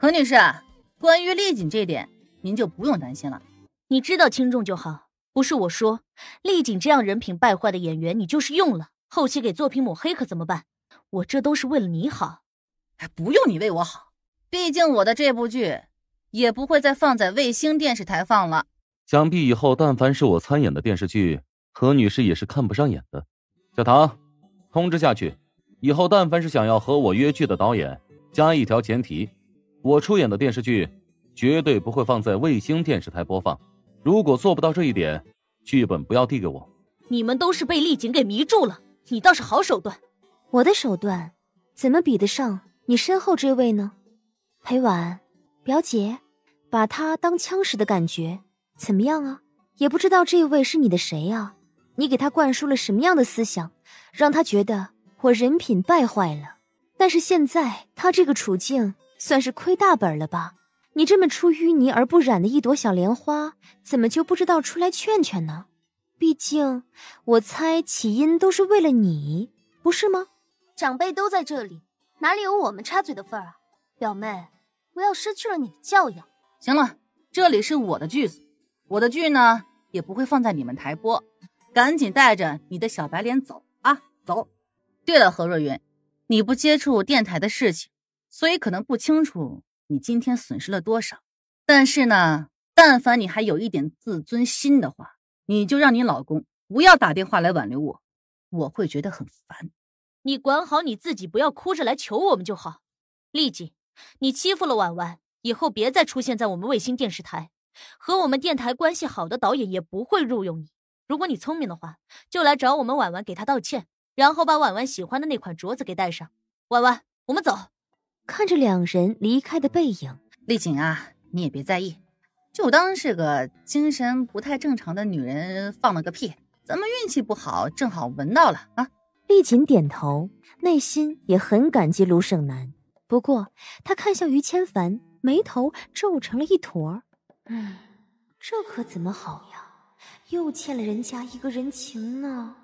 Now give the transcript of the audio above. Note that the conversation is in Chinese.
何女士，关于丽锦这点，您就不用担心了。你知道轻重就好，不是我说，丽锦这样人品败坏的演员，你就是用了，后期给作品抹黑可怎么办？我这都是为了你好。哎，不用你为我好，毕竟我的这部剧也不会再放在卫星电视台放了。想必以后但凡是我参演的电视剧，何女士也是看不上眼的。小唐，通知下去，以后但凡是想要和我约剧的导演，加一条前提：我出演的电视剧绝对不会放在卫星电视台播放。如果做不到这一点，剧本不要递给我。你们都是被丽景给迷住了，你倒是好手段。我的手段怎么比得上你身后这位呢？裴婉，表姐，把他当枪使的感觉。怎么样啊？也不知道这位是你的谁啊？你给他灌输了什么样的思想，让他觉得我人品败坏了？但是现在他这个处境算是亏大本了吧？你这么出淤泥而不染的一朵小莲花，怎么就不知道出来劝劝呢？毕竟我猜起因都是为了你，不是吗？长辈都在这里，哪里有我们插嘴的份儿啊？表妹，不要失去了你的教养。行了，这里是我的剧组。我的剧呢，也不会放在你们台播，赶紧带着你的小白脸走啊，走！对了，何若云，你不接触电台的事情，所以可能不清楚你今天损失了多少。但是呢，但凡你还有一点自尊心的话，你就让你老公不要打电话来挽留我，我会觉得很烦。你管好你自己，不要哭着来求我们就好。丽锦，你欺负了婉婉，以后别再出现在我们卫星电视台。和我们电台关系好的导演也不会录用你。如果你聪明的话，就来找我们婉婉给她道歉，然后把婉婉喜欢的那款镯子给戴上。婉婉，我们走。看着两人离开的背影，丽锦啊，你也别在意，就当是个精神不太正常的女人放了个屁。咱们运气不好，正好闻到了啊。丽锦点头，内心也很感激卢胜男。不过她看向于千帆，眉头皱成了一坨。嗯，这可怎么好呀？又欠了人家一个人情呢。